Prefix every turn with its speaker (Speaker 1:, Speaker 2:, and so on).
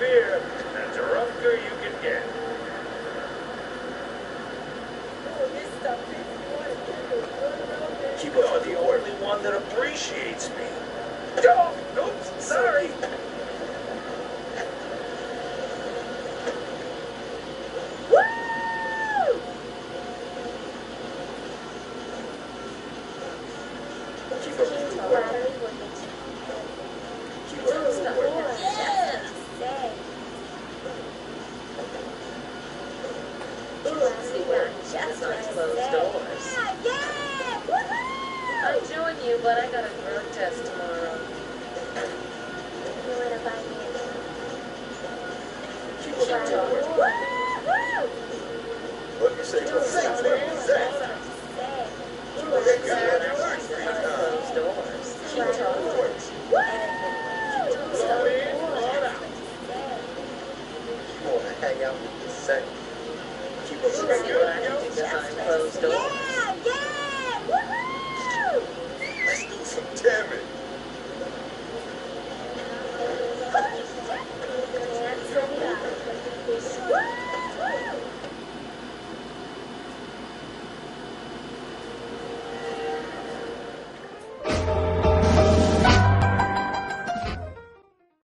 Speaker 1: beer, the drunker you can get. You're the only one that appreciates me. Oh, oops, sorry. Keep up the good work. Keep up the good work.
Speaker 2: See, we're just behind closed doors. I'm join you, but I got a drug test tomorrow.
Speaker 1: Keep up the good work. What you say, brother? Say, say, say. Okay, good.
Speaker 2: Saturday
Speaker 1: Good.
Speaker 2: night behind closed doors.
Speaker 1: Keep up the good work. Come in, on out. You wanna hang out with your son? Let's do